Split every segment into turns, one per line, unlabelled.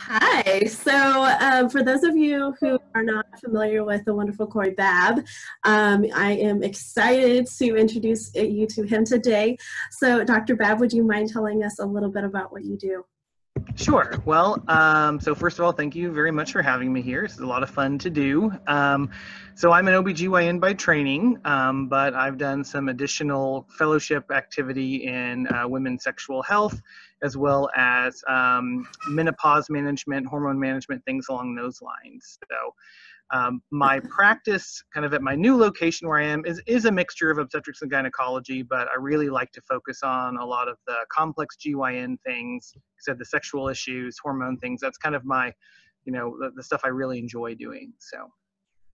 Hi. So, um, for those of you who are not familiar with the wonderful Corey Babb, um, I am excited to introduce you to him today. So, Dr. Babb, would you mind telling us a little bit about what you do?
Sure. Well, um, so first of all, thank you very much for having me here. It's a lot of fun to do. Um, so I'm an OBGYN by training, um, but I've done some additional fellowship activity in uh, women's sexual health, as well as um, menopause management, hormone management, things along those lines. So um, my practice, kind of at my new location where I am, is, is a mixture of obstetrics and gynecology, but I really like to focus on a lot of the complex GYN things, said the sexual issues, hormone things. That's kind of my, you know, the, the stuff I really enjoy doing. So.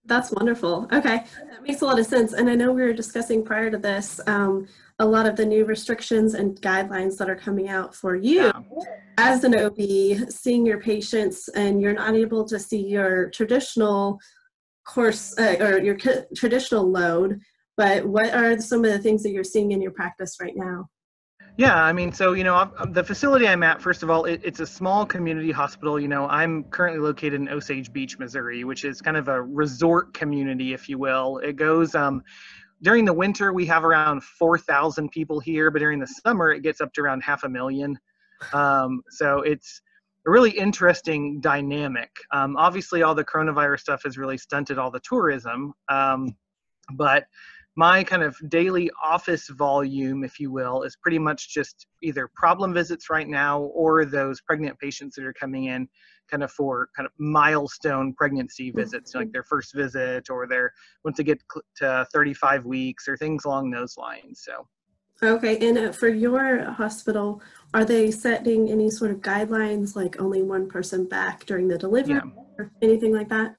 That's wonderful. Okay, that makes a lot of sense. And I know we were discussing prior to this um, a lot of the new restrictions and guidelines that are coming out for you yeah. as an OB, seeing your patients, and you're not able to see your traditional course uh, or your traditional load. But what are some of the things that you're seeing in your practice right now?
Yeah, I mean, so you know, the facility I'm at, first of all, it, it's a small community hospital. You know, I'm currently located in Osage Beach, Missouri, which is kind of a resort community, if you will. It goes um, during the winter, we have around 4,000 people here, but during the summer, it gets up to around half a million. Um, so it's a really interesting dynamic. Um, obviously, all the coronavirus stuff has really stunted all the tourism, um, but my kind of daily office volume, if you will, is pretty much just either problem visits right now or those pregnant patients that are coming in kind of for kind of milestone pregnancy visits, like their first visit or their once they get to 35 weeks or things along those lines. So.
Okay, and uh, for your hospital, are they setting any sort of guidelines like only one person back during the delivery yeah. or anything like that?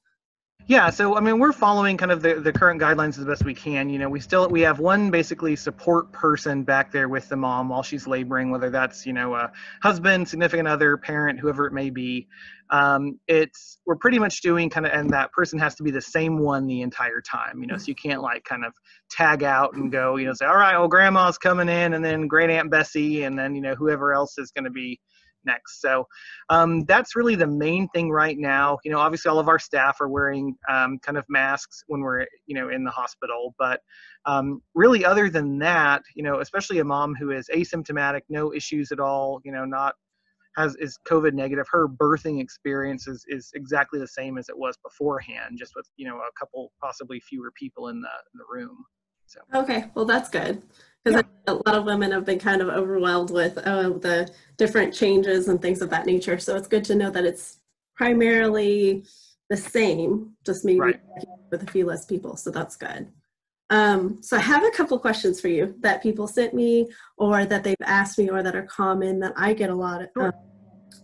Yeah, so I mean, we're following kind of the, the current guidelines as best we can. You know, we still we have one basically support person back there with the mom while she's laboring, whether that's you know a husband, significant other, parent, whoever it may be. Um, it's we're pretty much doing kind of, and that person has to be the same one the entire time. You know, so you can't like kind of tag out and go, you know, say, all right, well, grandma's coming in, and then great aunt Bessie, and then you know whoever else is going to be next. So um, that's really the main thing right now. You know, obviously all of our staff are wearing um, kind of masks when we're, you know, in the hospital. But um, really, other than that, you know, especially a mom who is asymptomatic, no issues at all, you know, not has is COVID negative. Her birthing experience is, is exactly the same as it was beforehand, just with you know a couple possibly fewer people in the in the room.
So okay, well that's good because yeah. a lot of women have been kind of overwhelmed with uh, the different changes and things of that nature. So it's good to know that it's primarily the same, just maybe right. with a few less people. So that's good. Um, so I have a couple questions for you that people sent me or that they've asked me or that are common that I get a lot of, um,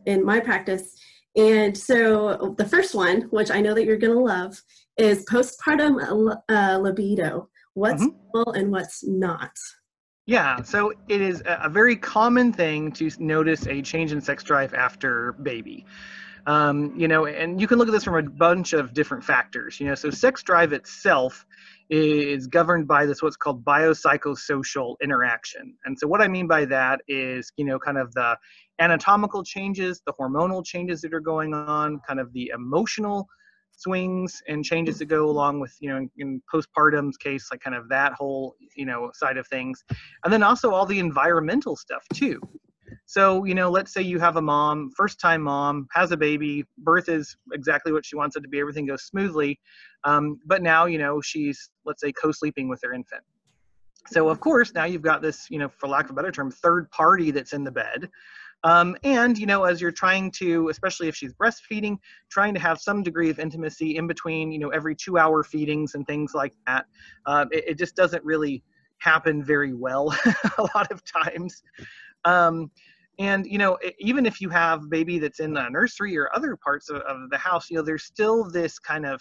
in my practice. And so the first one, which I know that you're going to love, is postpartum uh, libido. What's mm-hmm. and what's not?
Yeah, so it is a very common thing to notice a change in sex drive after baby. Um, you know, and you can look at this from a bunch of different factors. You know, so sex drive itself is governed by this what's called biopsychosocial interaction. And so what I mean by that is, you know, kind of the anatomical changes, the hormonal changes that are going on, kind of the emotional swings and changes that go along with you know in, in, postpartum's case like kind of that whole you know side of things. And then also all the environmental stuff too. So you know let's say you have a mom first time mom has a baby birth is exactly what she wants it to be everything goes smoothly. Um, but now you know she's let's say co-sleeping with her infant. So of course now you've got this you know for lack of a better term third party that's in the bed um, and, you know, as you're trying to, especially if she's breastfeeding, trying to have some degree of intimacy in between, you know, every two hour feedings and things like that, uh, it, it, just doesn't really happen very well a lot of times. Um, and you know even if you have baby that's in the nursery or other parts of, of, the house you know there's still this kind of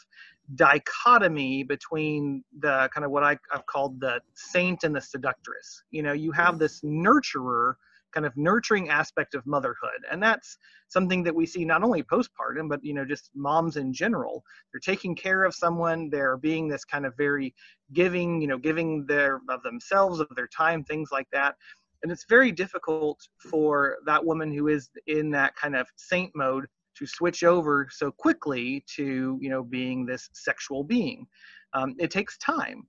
dichotomy between the kind of what I, have called the saint and the seductress you know you have this nurturer kind of nurturing aspect of motherhood. And that's something that we see not only postpartum but you know just moms in general. They're taking care of someone. They're being this kind of very giving you know giving their of themselves of their time things like that. And it's very difficult for that woman who is in that kind of saint mode to switch over so quickly to you know being this sexual being. Um, it takes time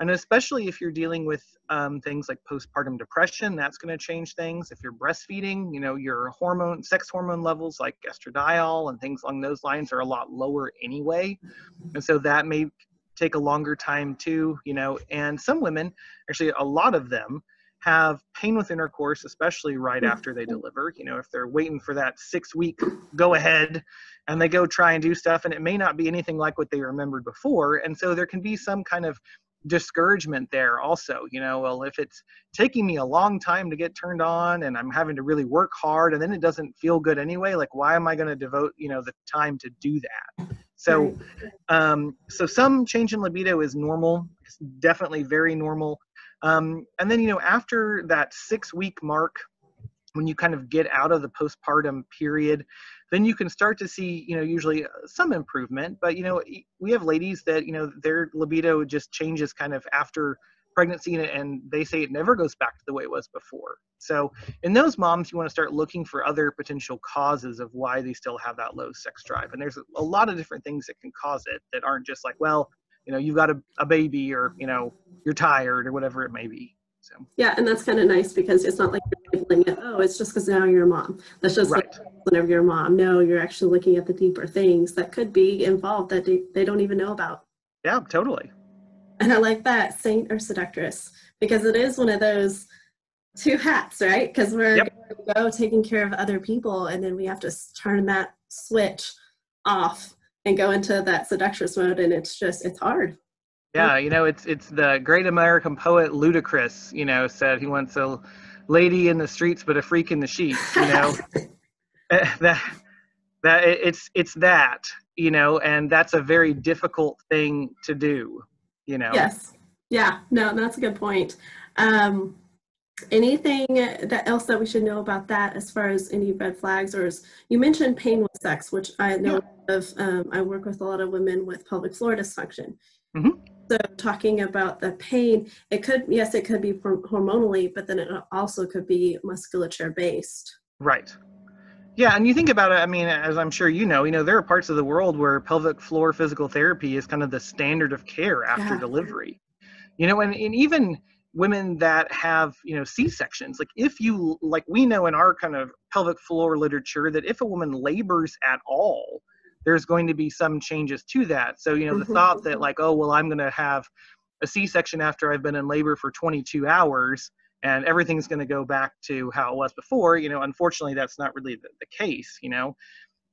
and especially if you're dealing with um, things like postpartum depression that's going to change things. If you're breastfeeding you know your hormone sex hormone levels like estradiol and things along those lines are a lot lower anyway. And so that may take a longer time too you know and some women actually a lot of them have pain with intercourse especially right mm. after they deliver. You know if they're waiting for that six week go ahead and they go try and do stuff and it may not be anything like what they remembered before. And so there can be some kind of discouragement there also you know well if it's taking me a long time to get turned on and i'm having to really work hard and then it doesn't feel good anyway like why am i going to devote you know the time to do that? So um so some change in libido is normal it's definitely very normal. Um and then you know after that six week mark when you kind of get out of the postpartum period then you can start to see, you know, usually uh, some improvement. But, you know, we have ladies that, you know, their libido just changes kind of after pregnancy and they say it never goes back to the way it was before. So in those moms, you want to start looking for other potential causes of why they still have that low sex drive. And there's a lot of different things that can cause it that aren't just like, well, you know, you've got a, a baby or, you know, you're tired or whatever it may be. So
yeah, and that's kind of nice because it's not like labeling it. Oh, it's just because now you're a mom. That's just right. like whenever you're a mom. No, you're actually looking at the deeper things that could be involved that they, they don't even know about.
Yeah, totally.
And I like that saint or seductress because it is one of those two hats, right? Because we're yep. go taking care of other people, and then we have to turn that switch off and go into that seductress mode, and it's just it's hard.
Yeah, you know, it's it's the great American poet Ludacris, you know, said he wants a lady in the streets but a freak in the sheets, you know. Eh, that that it's it's that, you know, and that's a very difficult thing to do, you know.
Yes. Yeah, no, that's a good point. Um anything that else that we should know about that as far as any red flags or as you mentioned pain with sex which i know yeah. of um, i work with a lot of women with pelvic floor dysfunction mm-hmm so talking about the pain it could yes it could be hormonally but then it also could be musculature based.
Right. Yeah and you think about it i mean as i'm sure you know you know there are parts of the world where pelvic floor physical therapy is kind of the standard of care after yeah. delivery. You know and, and even women that have you know c-sections like if you like we know in our kind of pelvic floor literature that if a woman labors at all there's going to be some changes to that. So, you know, the mm-hmm. thought that like, oh, well, I'm going to have a C-section after I've been in labor for 22 hours and everything's going to go back to how it was before, you know, unfortunately, that's not really the, the case, you know.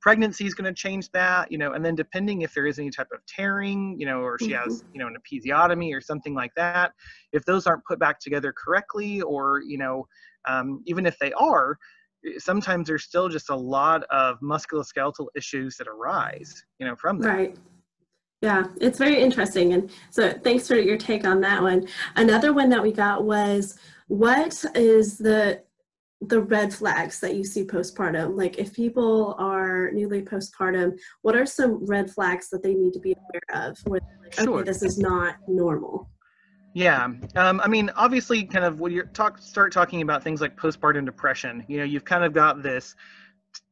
Pregnancy is going to change that, you know, and then depending if there is any type of tearing, you know, or she has, mm-hmm. you know, an episiotomy or something like that, if those aren't put back together correctly, or, you know, um, even if they are, Eh, sometimes there's still just a lot of musculoskeletal issues that arise, you know, from that.
Right. Yeah, it's very interesting. And so thanks for your take on that one. Another one that we got was what is the the red flags that you see postpartum? Like if people are newly postpartum, what are some red flags that they need to be aware of where like, sure. okay, this is not normal?
Yeah, um, I mean, obviously, kind of when you talk start talking about things like postpartum depression, you know, you've kind of got this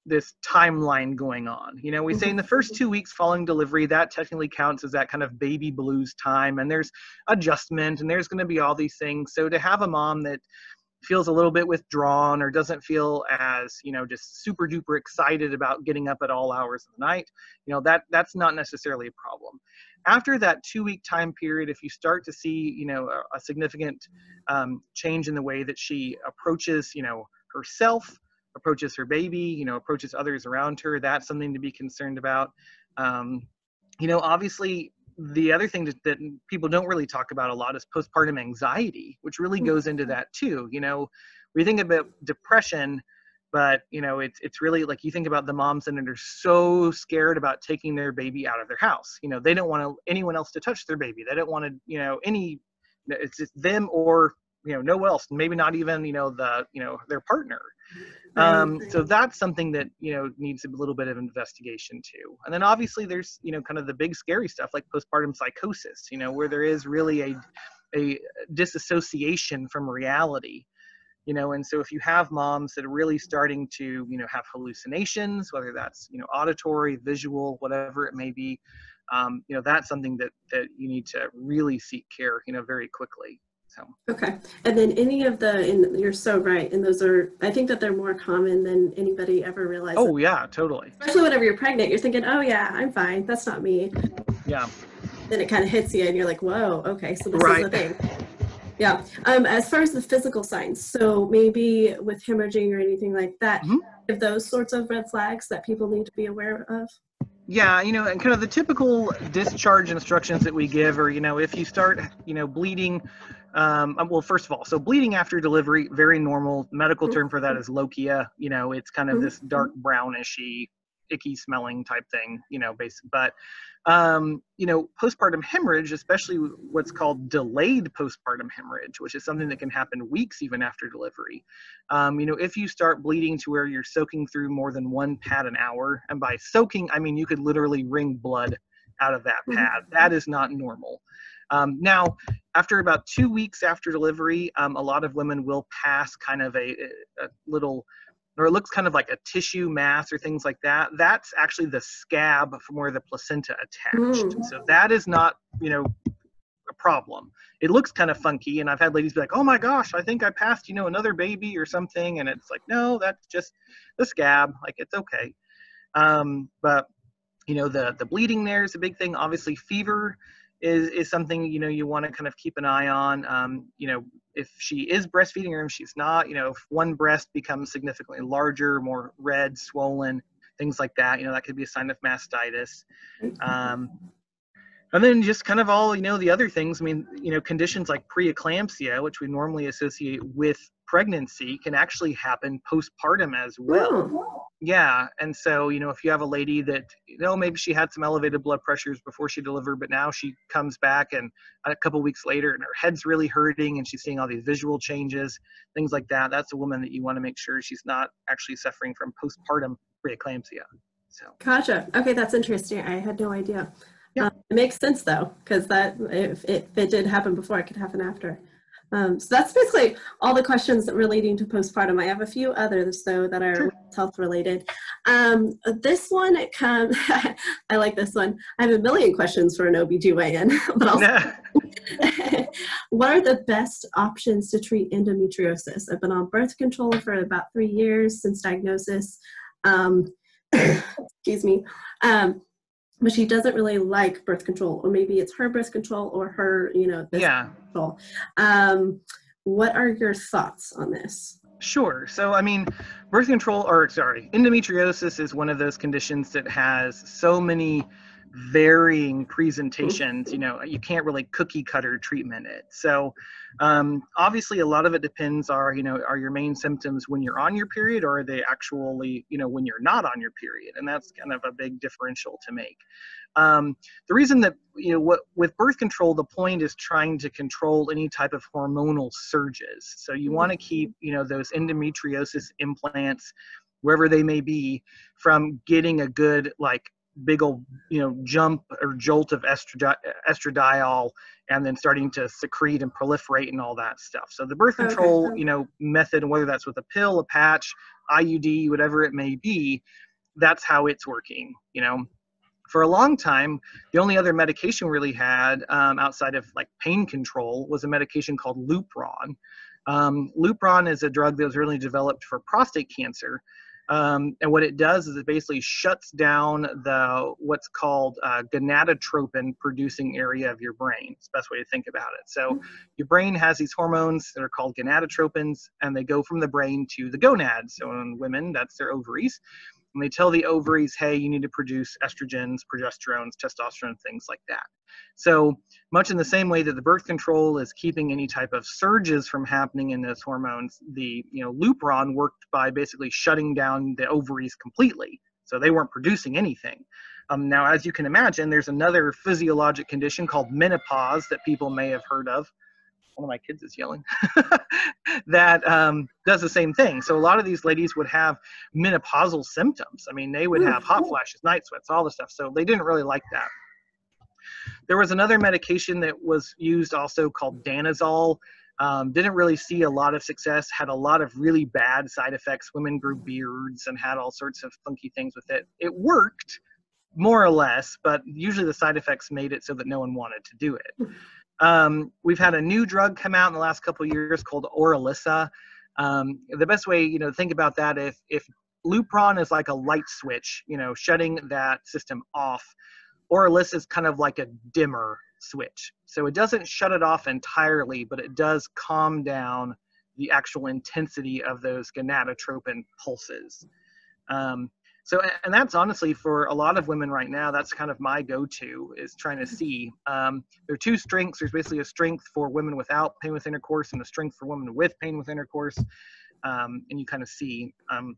this timeline going on. You know, we say in the first two weeks following delivery, that technically counts as that kind of baby blues time, and there's adjustment, and there's going to be all these things. So to have a mom that feels a little bit withdrawn or doesn't feel as you know just super duper excited about getting up at all hours of the night you know that that's not necessarily a problem. After that two week time period if you start to see you know a, a significant um, change in the way that she approaches you know herself approaches her baby you know approaches others around her that's something to be concerned about. Um, you know obviously the other thing that, that, people don't really talk about a lot is postpartum anxiety which really goes into mm-hmm. that too you know? We think about depression but you know it's it's really like you think about the moms and they're so scared about taking their baby out of their house you know? They don't want anyone else to touch their baby. They don't want to you know any it's just them or you know no one else maybe not even you know the you know their partner um, so that's something that you know needs a little bit of investigation too and then obviously there's you know kind of the big scary stuff like postpartum psychosis you know where there is really a a disassociation from reality you know and so if you have moms that are really starting to you know have hallucinations whether that's you know auditory visual whatever it may be um, you know that's something that that you need to really seek care you know very quickly so.
Okay. And then any of the and you're so right and those are i think that they're more common than anybody ever realized.
Oh yeah totally.
Especially whenever you're pregnant you're thinking oh yeah i'm fine that's not me.
Yeah.
Then it kind of hits you and you're like whoa okay so this
right.
is the thing. Yeah. Um, as far as the physical signs so maybe with hemorrhaging or anything like that mm-hmm. if those sorts of red flags that people need to be aware of?
Yeah, you know, and kind of the typical discharge instructions that we give are, you know, if you start, you know, bleeding, um, um well, first of all, so bleeding after delivery, very normal. Medical term for that is lochia. You know, it's kind of this dark brownishy, icky smelling type thing, you know, basic. But um, you know, postpartum hemorrhage, especially what's called delayed postpartum hemorrhage, which is something that can happen weeks even after delivery. Um, you know, if you start bleeding to where you're soaking through more than one pad an hour, and by soaking, I mean you could literally wring blood out of that mm-hmm. pad. That is not normal. Um, now, after about two weeks after delivery, um, a lot of women will pass kind of a, a little or it looks kind of like a tissue mass or things like that, that's actually the scab from where the placenta attached. Mm. So that is not, you know, a problem. It looks kind of funky, and I've had ladies be like, "Oh my gosh, I think I passed, you know, another baby or something," and it's like, no, that's just the scab. Like it's okay. Um, but you know, the the bleeding there is a big thing. Obviously, fever is is something you know you want to kind of keep an eye on. Um, you know, if she is breastfeeding or if she's not, you know, if one breast becomes significantly larger, more red, swollen, things like that, you know, that could be a sign of mastitis. Um, and then just kind of all, you know, the other things, I mean, you know, conditions like preeclampsia, which we normally associate with pregnancy, can actually happen postpartum as well. Yeah. And so, you know, if you have a lady that, you know, maybe she had some elevated blood pressures before she delivered, but now she comes back and a couple weeks later and her head's really hurting and she's seeing all these visual changes, things like that, that's a woman that you want to make sure she's not actually suffering from postpartum preeclampsia. So.
Gotcha. Okay, that's interesting. I had no idea. Yeah. Um, it makes sense though, because that if, if it did happen before, it could happen after. Um, so that's basically all the questions relating to postpartum. I have a few others though that are sure. health related. Um, this one, it comes, I like this one. I have a million questions for an OBGYN, but I'll what are the best options to treat endometriosis? I've been on birth control for about three years since diagnosis. Um, excuse me. Um, but she doesn't really like birth control or maybe it's her birth control or her you know
yeah.
control. um what are your thoughts on this?
Sure. So i mean birth control or sorry endometriosis is one of those conditions that has so many varying presentations you know you can't really cookie cutter treatment it. So um, obviously a lot of it depends are you know are your main symptoms when you're on your period or are they actually you know when you're not on your period? And that's kind of a big differential to make. Um, the reason that you know what with birth control the point is trying to control any type of hormonal surges. So you want to keep you know those endometriosis implants wherever they may be from getting a good like big old you know jump or jolt of estradi- estradiol and then starting to secrete and proliferate and all that stuff. So the birth control okay. you know method whether that's with a pill a patch iud whatever it may be that's how it's working you know. For a long time the only other medication we really had um, outside of like pain control was a medication called lupron. Um, lupron is a drug that was really developed for prostate cancer um, and what it does is it basically shuts down the what's called uh, gonadotropin producing area of your brain. It's the best way to think about it. So mm-hmm. your brain has these hormones that are called gonadotropins, and they go from the brain to the gonads. So in women, that's their ovaries and they tell the ovaries, hey, you need to produce estrogens, progesterones, testosterone, things like that. So, much in the same way that the birth control is keeping any type of surges from happening in those hormones, the you know Lupron worked by basically shutting down the ovaries completely, so they weren't producing anything. Um, now, as you can imagine, there's another physiologic condition called menopause that people may have heard of one of my kids is yelling, that um, does the same thing. So a lot of these ladies would have menopausal symptoms. I mean, they would have hot flashes, night sweats, all the stuff. So they didn't really like that. There was another medication that was used also called Danazol. Um, didn't really see a lot of success, had a lot of really bad side effects. Women grew beards and had all sorts of funky things with it. It worked more or less, but usually the side effects made it so that no one wanted to do it. Um, we've had a new drug come out in the last couple years called Orilissa. Um, the best way, you know, to think about that if if Lupron is like a light switch, you know, shutting that system off, Orilissa is kind of like a dimmer switch. So it doesn't shut it off entirely, but it does calm down the actual intensity of those gonadotropin pulses. Um, so, and that's honestly for a lot of women right now, that's kind of my go-to is trying to see. Um, there are two strengths. There's basically a strength for women without pain with intercourse and a strength for women with pain with intercourse. Um, and you kind of see, um,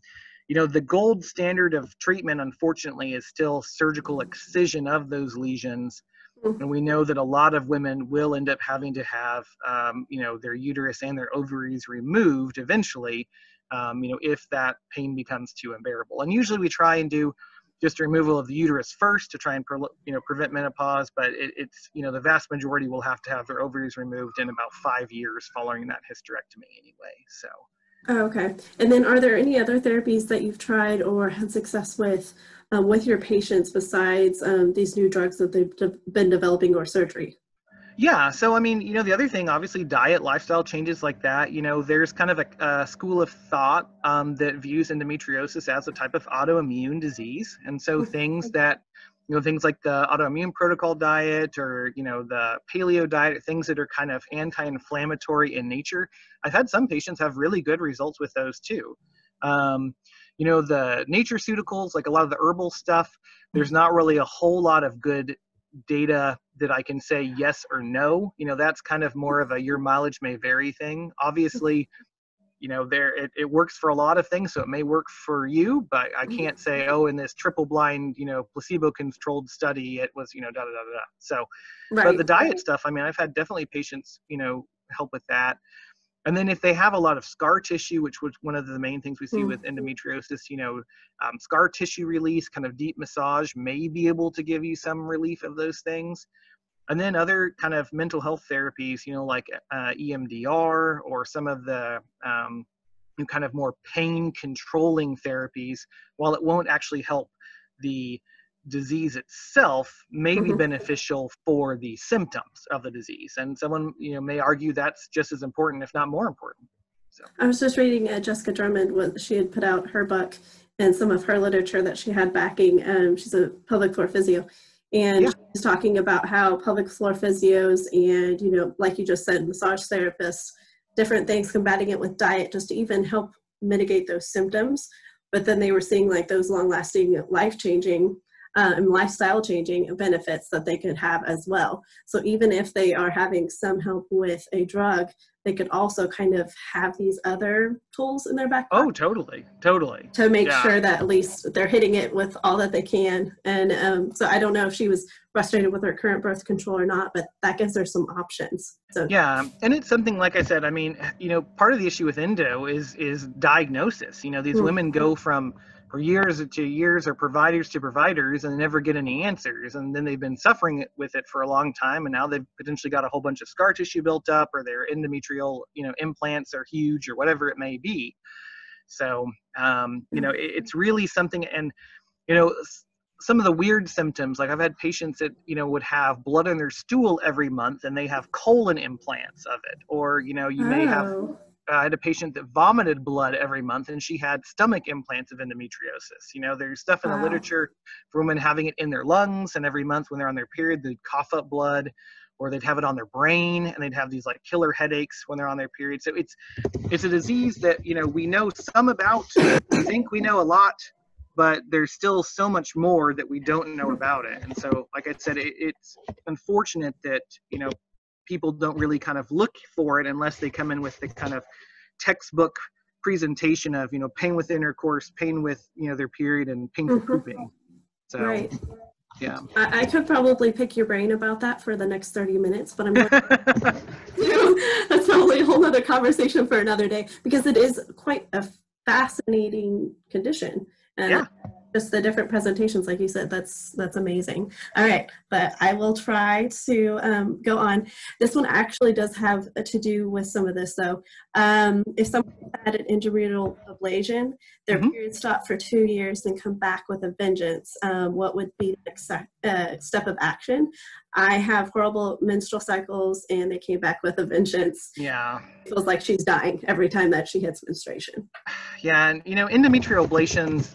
you know, the gold standard of treatment, unfortunately, is still surgical excision of those lesions. And we know that a lot of women will end up having to have, um, you know, their uterus and their ovaries removed eventually, um, you know, if that pain becomes too unbearable. And usually we try and do just removal of the uterus first to try and, you know, prevent menopause. But it, it's, you know, the vast majority will have to have their ovaries removed in about five years following that hysterectomy anyway. So.
Oh, okay. And then are there any other therapies that you've tried or had success with um, with your patients besides um, these new drugs that they've de- been developing or surgery?
Yeah, so I mean, you know, the other thing, obviously, diet, lifestyle changes like that. You know, there's kind of a, a school of thought um, that views endometriosis as a type of autoimmune disease, and so mm-hmm. things that, you know, things like the autoimmune protocol diet or you know the paleo diet, things that are kind of anti-inflammatory in nature. I've had some patients have really good results with those too. Um, you know the nutraceuticals like a lot of the herbal stuff there's mm-hmm. not really a whole lot of good data that i can say yes or no you know that's kind of more of a your mileage may vary thing obviously you know there it, it works for a lot of things so it may work for you but i mm-hmm. can't say oh in this triple blind you know placebo controlled study it was you know da da da da so right. but the diet stuff i mean i've had definitely patients you know help with that and then if they have a lot of scar tissue, which was one of the main things we see mm-hmm. with endometriosis, you know, um, scar tissue release, kind of deep massage may be able to give you some relief of those things. And then other kind of mental health therapies, you know, like uh, EMDR or some of the um, kind of more pain controlling therapies, while it won't actually help the disease itself may be mm-hmm. beneficial for the symptoms of the disease and someone you know may argue that's just as important if not more important
so i was just reading uh, jessica drummond what she had put out her book and some of her literature that she had backing um, she's a pelvic floor physio and yeah. she's talking about how pelvic floor physios and you know like you just said massage therapists different things combating it with diet just to even help mitigate those symptoms but then they were seeing like those long lasting life changing uh, and lifestyle changing benefits that they could have as well. So even if they are having some help with a drug, they could also kind of have these other tools in their back.
Oh, totally, totally.
To make yeah. sure that at least they're hitting it with all that they can. And um, so I don't know if she was frustrated with her current birth control or not, but that gives her some options. So
yeah, and it's something like I said. I mean, you know, part of the issue with endo is is diagnosis. You know, these mm-hmm. women go from for years to years or providers to providers and they never get any answers and then they've been suffering with it for a long time and now they've potentially got a whole bunch of scar tissue built up or their endometrial you know implants are huge or whatever it may be so um, you know it, it's really something and you know some of the weird symptoms like i've had patients that you know would have blood in their stool every month and they have colon implants of it or you know you oh. may have oh. Uh, I had a patient that vomited blood every month and she had stomach implants of endometriosis. You know, there's stuff in wow. the literature for women having it in their lungs and every month when they're on their period, they'd cough up blood or they'd have it on their brain and they'd have these like killer headaches when they're on their period. So it's it's a disease that, you know, we know some about. we think we know a lot, but there's still so much more that we don't know about it. And so, like I said, it, it's unfortunate that, you know, people don't really kind of look for it unless they come in with the kind of textbook presentation of you know pain with intercourse pain with you know their period and pain mm-hmm. pooping so right yeah
I, I, could probably pick your brain about that for the next 30 minutes but i'm that's probably a whole other conversation for another day because it is quite a fascinating condition and
yeah.
Just the different presentations like you said that's that's amazing. All right but i will try to um, go on. This one actually does have to do with some of this though. Um, if someone had an endometrial ablation their mm-hmm. period stopped for two years and come back with a vengeance um, what would be the next uh, step of action? I have horrible menstrual cycles and they came back with a vengeance.
Yeah.
It feels like she's dying every time that she hits menstruation.
Yeah and you know endometrial ablations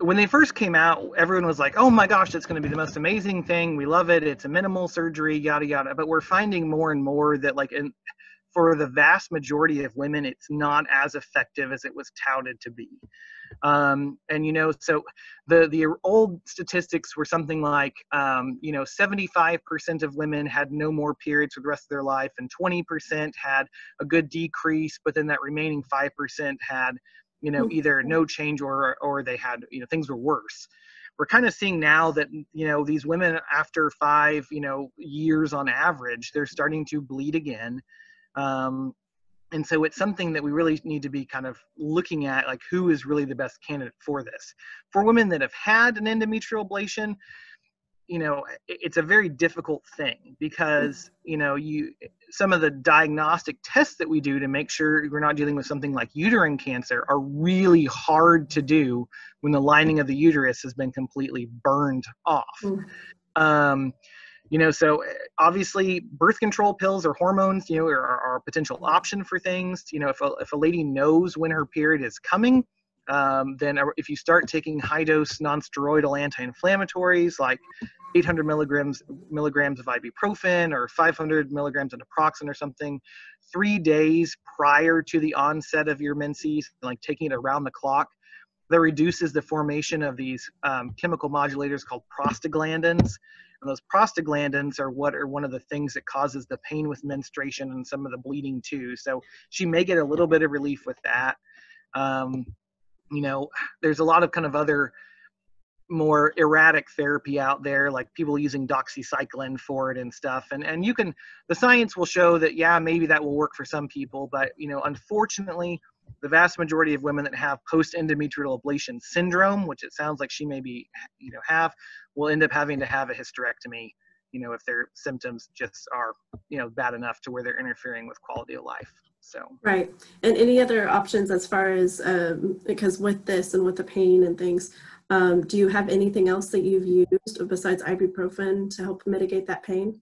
when they first came out, everyone was like, "Oh my gosh, it's going to be the most amazing thing. We love it. It's a minimal surgery, yada yada." But we're finding more and more that, like, in, for the vast majority of women, it's not as effective as it was touted to be. Um, and you know, so the the old statistics were something like, um, you know, 75% of women had no more periods for the rest of their life, and 20% had a good decrease, but then that remaining 5% had you know either no change or or they had you know things were worse. We're kind of seeing now that you know these women after five you know years on average they're starting to bleed again. Um, and so it's something that we really need to be kind of looking at like who is really the best candidate for this? For women that have had an endometrial ablation you know it's a very difficult thing because you know you some of the diagnostic tests that we do to make sure we're not dealing with something like uterine cancer are really hard to do when the lining of the uterus has been completely burned off. Mm. um, you know so obviously birth control pills or hormones you know are, are a potential option for things. You know if a, if a lady knows when her period is coming um, then if you start taking high dose non-steroidal anti-inflammatories like 800 milligrams milligrams of ibuprofen or 500 milligrams of naproxen or something three days prior to the onset of your menses, like taking it around the clock, that reduces the formation of these um, chemical modulators called prostaglandins. And those prostaglandins are what are one of the things that causes the pain with menstruation and some of the bleeding too. So she may get a little bit of relief with that. Um, you know, there's a lot of kind of other more erratic therapy out there like people using doxycycline for it and stuff. And and you can the science will show that yeah maybe that will work for some people but you know unfortunately the vast majority of women that have post endometrial ablation syndrome which it sounds like she maybe you know have will end up having to have a hysterectomy you know if their symptoms just are you know bad enough to where they're interfering with quality of life so
right and any other options as far as um, because with this and with the pain and things um, do you have anything else that you've used besides ibuprofen to help mitigate that pain?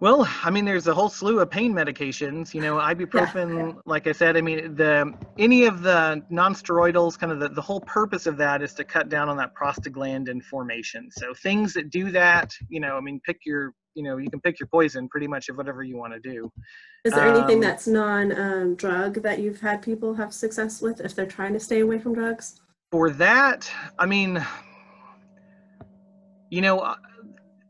Well, I mean, there's a whole slew of pain medications. You know, ibuprofen, yeah. like I said, I mean, the any of the nonsteroidals, kind of the, the whole purpose of that is to cut down on that prostaglandin formation. So things that do that, you know, I mean, pick your, you know, you can pick your poison pretty much of whatever you want to do.
Is there um, anything that's non-drug um, that you've had people have success with if they're trying to stay away from drugs?
for that, I mean, you know,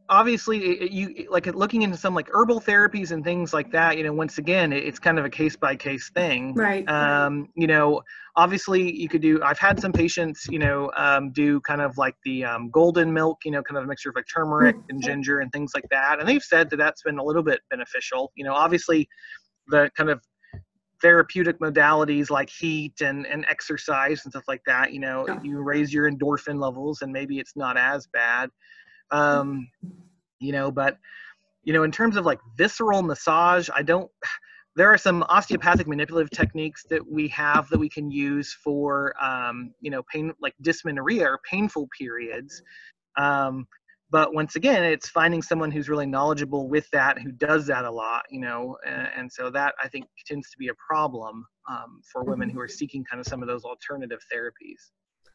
obviously you like looking into some like herbal therapies and things like that you know once again it's kind of a case by case thing
right
um you know obviously you could do i've had some patients you know um, do kind of like the um, golden milk you know kind of a mixture of like turmeric and mm-hmm. ginger and things like that and they've said that that's been a little bit beneficial you know obviously the kind of therapeutic modalities like heat and, and exercise and stuff like that you know yeah. you raise your endorphin levels and maybe it's not as bad um, you know but you know in terms of like visceral massage i don't there are some osteopathic manipulative techniques that we have that we can use for um, you know pain like dysmenorrhea or painful periods. Um, but once again it's finding someone who's really knowledgeable with that who does that a lot you know and, and so that i think tends to be a problem um, for women who are mm-hmm. seeking kind of some of those alternative therapies.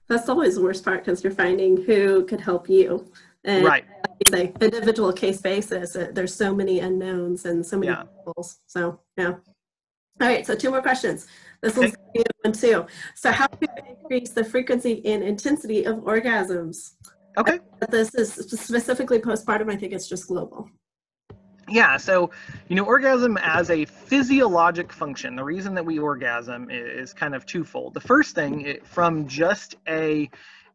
That's always the worst part because you're finding who could help you and
right
like say individual case basis uh, there's so many unknowns and so many yeah. Peoples. so yeah all right so two more questions this one's okay. one too so how to increase the frequency and intensity of orgasms
Okay.
This is specifically postpartum. I think it's just global.
Yeah, so you know, orgasm as a physiologic function. The reason that we orgasm is kind of twofold. The first thing, from just a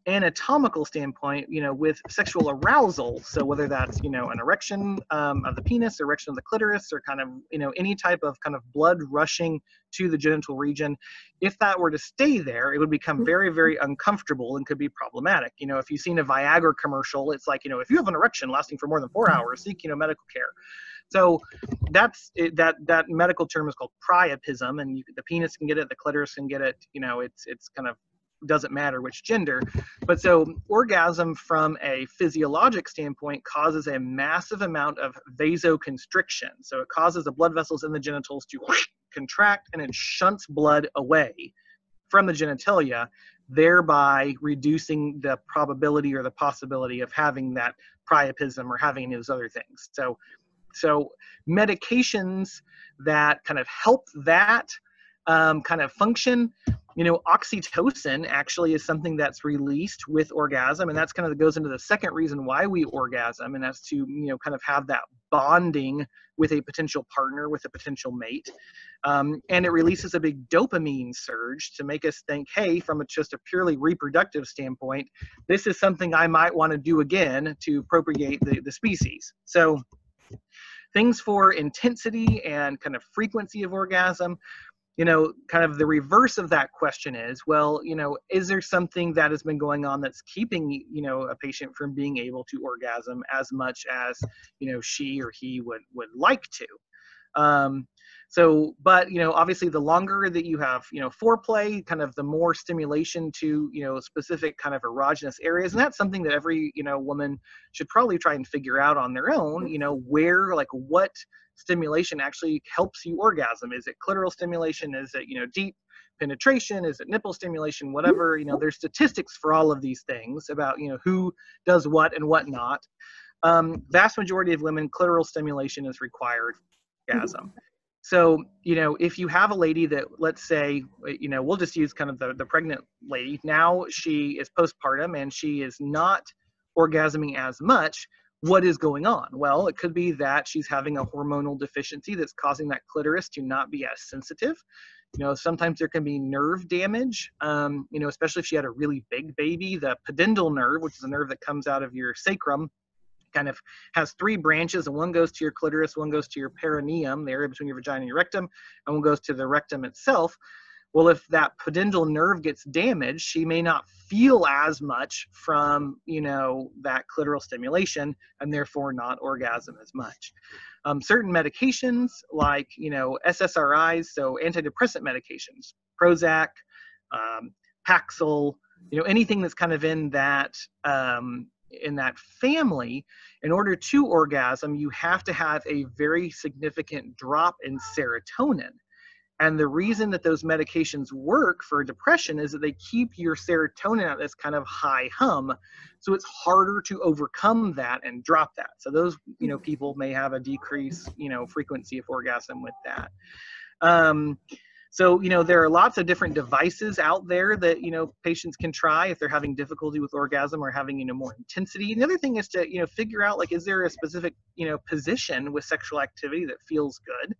anatomical standpoint, you know, with sexual arousal, so whether that's, you know, an erection um, of the penis, erection of the clitoris, or kind of, you know, any type of kind of blood rushing to the genital region, if that were to stay there, it would become mm-hmm. very, very uncomfortable and could be problematic. You know, if you've seen a Viagra commercial, it's like, you know, if you have an erection lasting for more than four hours, seek, you know, medical care. So that's it, that that medical term is called priapism, and you, the penis can get it, the clitoris can get it. You know, it's it's kind of doesn't matter which gender. But so orgasm from a physiologic standpoint causes a massive amount of vasoconstriction. So it causes the blood vessels in the genitals to contract and it shunts blood away from the genitalia, thereby reducing the probability or the possibility of having that priapism or having those other things. So so medications that kind of help that um, kind of function you know oxytocin actually is something that's released with orgasm and that's kind of goes into the second reason why we orgasm and that's to you know kind of have that bonding with a potential partner with a potential mate. Um, and it releases a big dopamine surge to make us think hey from a, just a purely reproductive standpoint this is something i might want to do again to propagate the, the species. So things for intensity and kind of frequency of orgasm you know, kind of the reverse of that question is, well, you know, is there something that has been going on that's keeping, you know, a patient from being able to orgasm as much as, you know, she or he would would like to? Um, so, but you know, obviously, the longer that you have, you know, foreplay, kind of the more stimulation to, you know, specific kind of erogenous areas, and that's something that every, you know, woman should probably try and figure out on their own. You know, where, like, what stimulation actually helps you orgasm? Is it clitoral stimulation? Is it, you know, deep penetration? Is it nipple stimulation? Whatever, you know, there's statistics for all of these things about, you know, who does what and what not. Um, vast majority of women, clitoral stimulation is required orgasm. So, you know, if you have a lady that, let's say, you know, we'll just use kind of the, the pregnant lady. Now she is postpartum and she is not orgasming as much what is going on? Well, it could be that she's having a hormonal deficiency that's causing that clitoris to not be as sensitive. You know, sometimes there can be nerve damage, um, you know, especially if she had a really big baby. The pudendal nerve, which is a nerve that comes out of your sacrum, kind of has three branches, and one goes to your clitoris, one goes to your perineum, the area between your vagina and your rectum, and one goes to the rectum itself. Well, if that pudendal nerve gets damaged, she may not feel as much from, you know, that clitoral stimulation and therefore not orgasm as much. Um, certain medications like, you know, SSRIs, so antidepressant medications, Prozac, um, Paxil, you know, anything that's kind of in that um, in that family, in order to orgasm, you have to have a very significant drop in serotonin. And the reason that those medications work for depression is that they keep your serotonin at this kind of high hum. So it's harder to overcome that and drop that. So those, you know, people may have a decrease, you know, frequency of orgasm with that. Um, so, you know, there are lots of different devices out there that, you know, patients can try if they're having difficulty with orgasm or having, you know, more intensity. And the other thing is to, you know, figure out like, is there a specific, you know, position with sexual activity that feels good?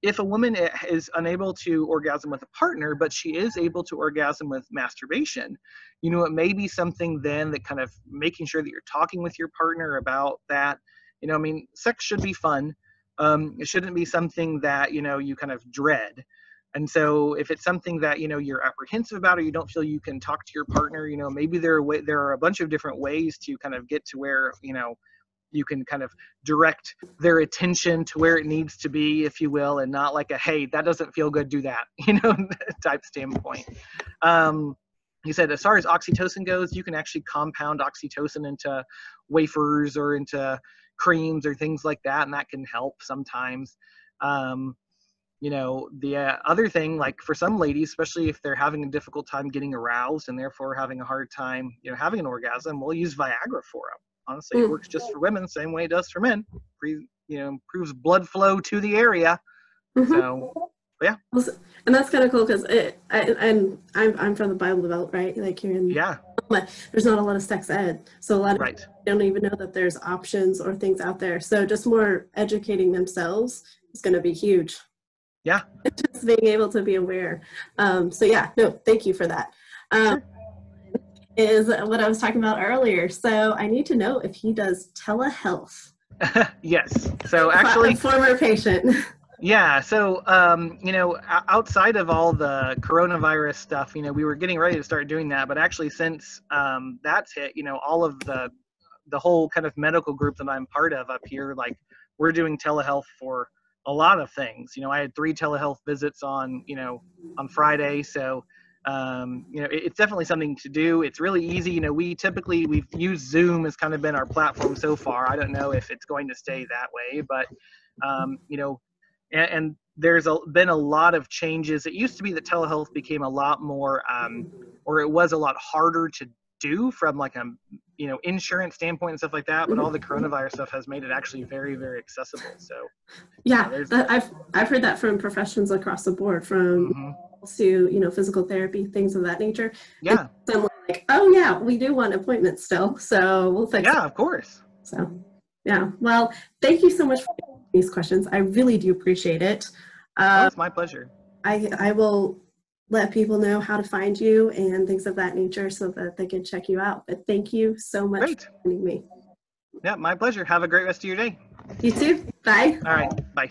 if a woman is unable to orgasm with a partner, but she is able to orgasm with masturbation, you know, it may be something then that kind of making sure that you're talking with your partner about that. You know, I mean, sex should be fun. Um, it shouldn't be something that, you know, you kind of dread. And so if it's something that, you know, you're apprehensive about or you don't feel you can talk to your partner, you know, maybe there are, way, there are a bunch of different ways to kind of get to where, you know, you can kind of direct their attention to where it needs to be if you will and not like a hey that doesn't feel good do that you know type standpoint. Um, he said as far as oxytocin goes you can actually compound oxytocin into wafers or into creams or things like that and that can help sometimes. Um, you know the uh, other thing like for some ladies especially if they're having a difficult time getting aroused and therefore having a hard time you know having an orgasm we'll use viagra for them honestly, mm. it works just for women, same way it does for men. Pre, you know, improves blood flow to the area. Mm-hmm. So, yeah.
And that's kind of cool because it, I, and I'm, I'm from the Bible Belt, right? Like here in
yeah.
There's not a lot of sex ed, so a lot of right. don't even know that there's options or things out there. So just more educating themselves is going to be huge.
Yeah.
just being able to be aware. Um, so yeah, no, thank you for that. Um, sure is what I was talking about earlier. So I need to know if he does telehealth.
yes. So actually,
former patient.
Yeah. So, um, you know, outside of all the coronavirus stuff, you know, we were getting ready to start doing that, but actually, since um, that's hit, you know, all of the the whole kind of medical group that I'm part of up here, like we're doing telehealth for a lot of things. You know, I had three telehealth visits on, you know, on Friday. So, um, you know, it, it's definitely something to do. It's really easy. You know, we typically we've used Zoom has kind of been our platform so far. I don't know if it's going to stay that way, but um, you know, and, and there's a, been a lot of changes. It used to be that telehealth became a lot more, um, or it was a lot harder to do from like a you know insurance standpoint and stuff like that. But all the coronavirus stuff has made it actually very very accessible. So
Yeah, that, I've I've heard that from professions across the board, from
mhm.
to you know physical therapy, things of that nature.
yeah,
Someone like, oh yeah, we do want appointments still, so we'll fix
yeah,
it.
of course.
So, yeah. Well, thank you so much for these questions. I really do appreciate it.
Oh,
Uh,
it's my pleasure.
I I will let people know how to find you and things of that nature so that they can check you out. But thank you so much
Great.
for joining me.
Yeah, my pleasure. Have a great rest of your day.
You too. Bye.
All right, bye.